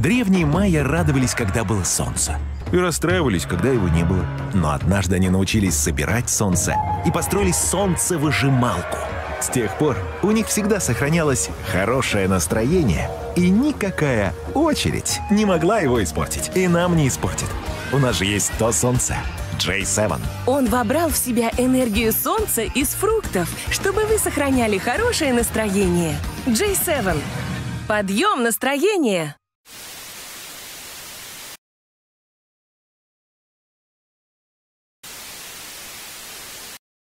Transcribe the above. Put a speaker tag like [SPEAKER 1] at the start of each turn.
[SPEAKER 1] Древние майя радовались, когда было солнце. И расстраивались, когда его не было. Но однажды они научились собирать солнце и построили солнцевыжималку. С тех пор у них всегда сохранялось хорошее настроение, и никакая очередь не могла его испортить. И нам не испортит. У нас же есть то солнце. J7.
[SPEAKER 2] Он вобрал в себя энергию солнца из фруктов, чтобы вы сохраняли хорошее настроение. J7. Подъем настроения!